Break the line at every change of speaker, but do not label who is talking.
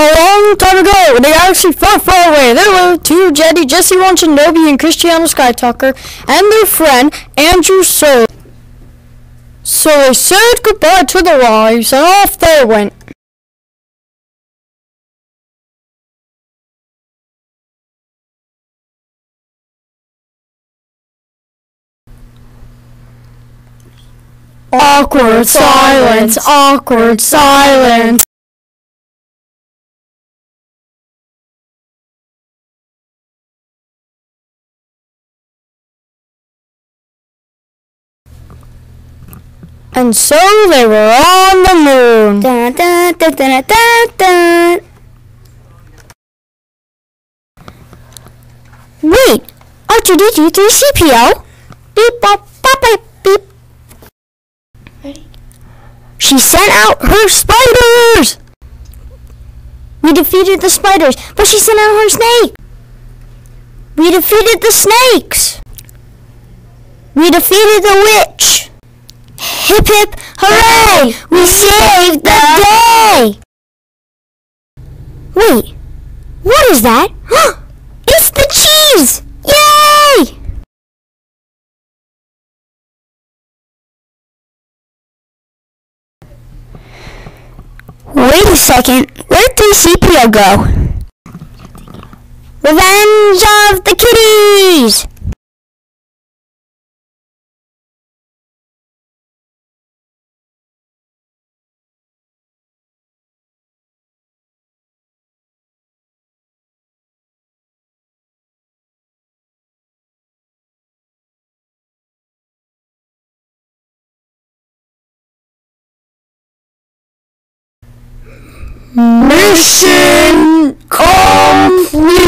A long time ago, in a galaxy far, far away, there were two Jedi, Jesse Ron Shinobi and Cristiano Skytalker, and their friend, Andrew Solo. So they said goodbye to their wives, and off they went. Awkward silence, awkward silence. And so they were on the moon.
Dun, dun, dun, dun, dun, dun. Wait, R2D2 3CPO? Beep, bop, bop, beep, beep. Ready? She sent out her spiders! We defeated the spiders, but she sent out her snake! We defeated the snakes! We defeated the witch! Hip hip hooray! We saved the day! Wait, what is that? Huh! It's the cheese! Yay! Wait a second, where'd 3CPO go? Revenge of the Kitties!
Mission complete.